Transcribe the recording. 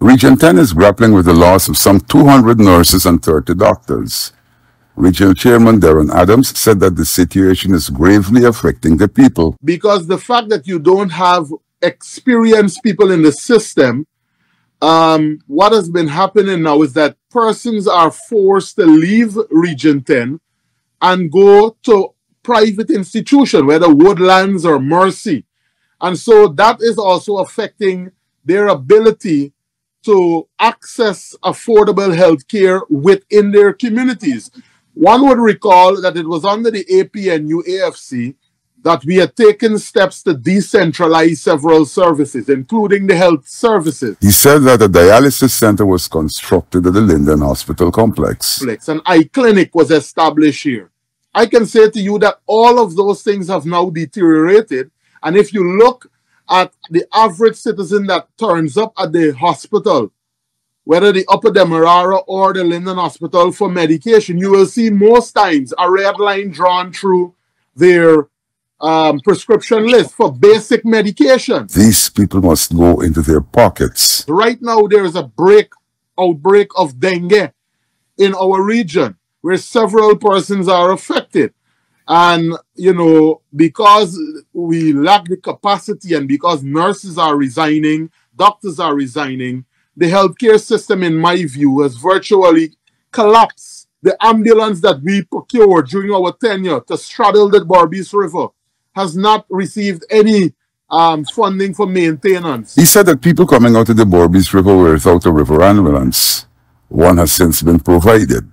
Region 10 is grappling with the loss of some 200 nurses and 30 doctors. Regional Chairman Deron Adams said that the situation is gravely affecting the people. Because the fact that you don't have experienced people in the system, um, what has been happening now is that persons are forced to leave Region 10 and go to private institution, whether Woodlands or Mercy. And so that is also affecting their ability to access affordable health care within their communities. One would recall that it was under the APNU AFC that we had taken steps to decentralize several services, including the health services. He said that a dialysis center was constructed at the Linden Hospital complex. An eye clinic was established here. I can say to you that all of those things have now deteriorated. And if you look at the average citizen that turns up at the hospital, whether the Upper Demerara or the Linden Hospital for medication, you will see most times a red line drawn through their um, prescription list for basic medication. These people must go into their pockets. Right now, there is a break outbreak of dengue in our region where several persons are affected. And, you know, because we lack the capacity and because nurses are resigning, doctors are resigning, the healthcare system, in my view, has virtually collapsed. The ambulance that we procured during our tenure to straddle the Berbice River has not received any um, funding for maintenance. He said that people coming out of the Berbice River were without a river ambulance. One has since been provided.